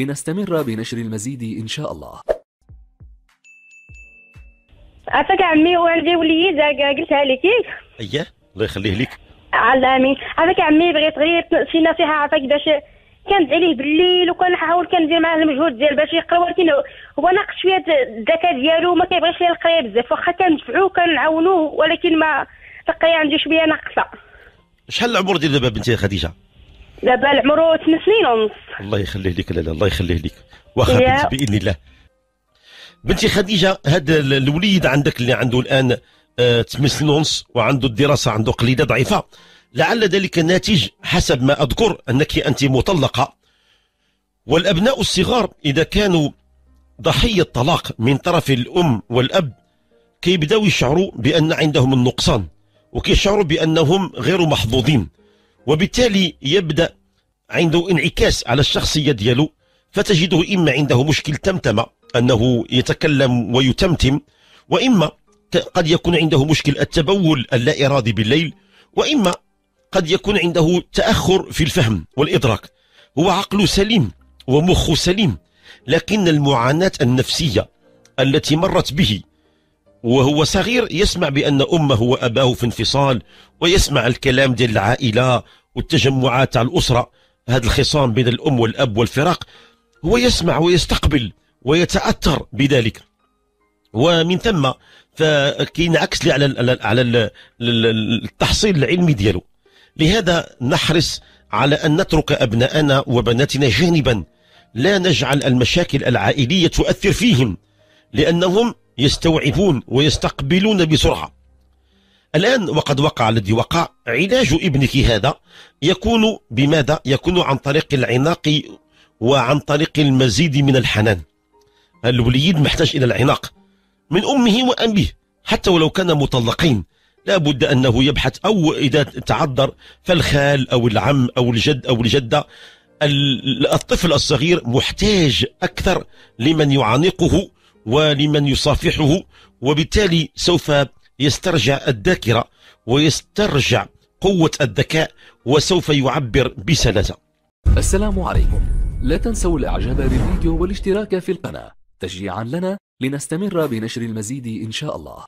لنستمر بنشر المزيد إن شاء الله. عافاك عمي وعندي وليد قلتها لك. اييه الله يخليه لك. علامي عافاك عمي بغيت غير شي نصيحة عافاك باش كندعي ليه بالليل وكنحاول كندير معاه المجهود ديال باش يقرأ ولكن هو ناقص شوية الذكاء ديالو ما كيبغيش ليه القراية بزاف. واخا كندفعو كنعاونوه ولكن ما القراية عنده شوية ناقصة. شحال العمر ديال دابا بنتي خديجة؟ دابا العمرو 8 سنين ونص. الله يخليه لك لا لا الله يخليه لك. واخا بإذن الله. بنتي خديجة هذا ال- الوليد عندك اللي عنده الآن آه، 8 سنين ونص وعنده الدراسة عنده قليلة ضعيفة. لعل ذلك ناتج حسب ما أذكر أنك أنت مطلقة. والأبناء الصغار إذا كانوا ضحية طلاق من طرف الأم والأب كيبداو يشعروا بأن عندهم النقصان وكيشعروا بأنهم غير محظوظين. وبالتالي يبدأ عنده انعكاس على الشخصيه ديالو فتجده إما عنده مشكل تمتمه أنه يتكلم ويتمتم وإما ك- قد يكون عنده مشكل التبول اللا إرادي بالليل وإما قد يكون عنده تأخر في الفهم والإدراك. هو عقله سليم ومخه سليم لكن المعاناة النفسية التي مرت به وهو صغير يسمع بأن أمه وأباه في انفصال ويسمع الكلام ديال العائلة والتجمعات تاع الأسرة. هذا الخصام بين الأم والأب والفراق هو يسمع ويستقبل ويتأثر بذلك. ومن ثم فكينعكس لي على على ال التحصيل العلمي ديالو. لهذا نحرص على أن نترك أبناءنا وبناتنا جانبا. لا نجعل المشاكل العائلية تؤثر فيهم لأنهم يستوعبون ويستقبلون بسرعة. الآن وقد وقع الذي وقع علاج ابنك هذا يكون بماذا؟ يكون عن طريق العناق وعن طريق المزيد من الحنان الوليد محتاج إلى العناق من أمه وأبيه حتى ولو كان مطلقين لا بد أنه يبحث أو إذا تعذر فالخال أو العم أو الجد أو الجدة ال- الطفل الصغير محتاج أكثر لمن يعانقه ولمن يصافحه وبالتالي سوف يسترجع الذاكرة ويسترجع قوة الذكاء وسوف يعبر بسلاسة. السلام عليكم. لا تنسوا الإعجاب بالفيديو والاشتراك في القناة. تشجيعا لنا لنستمر بنشر المزيد إن شاء الله.